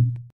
you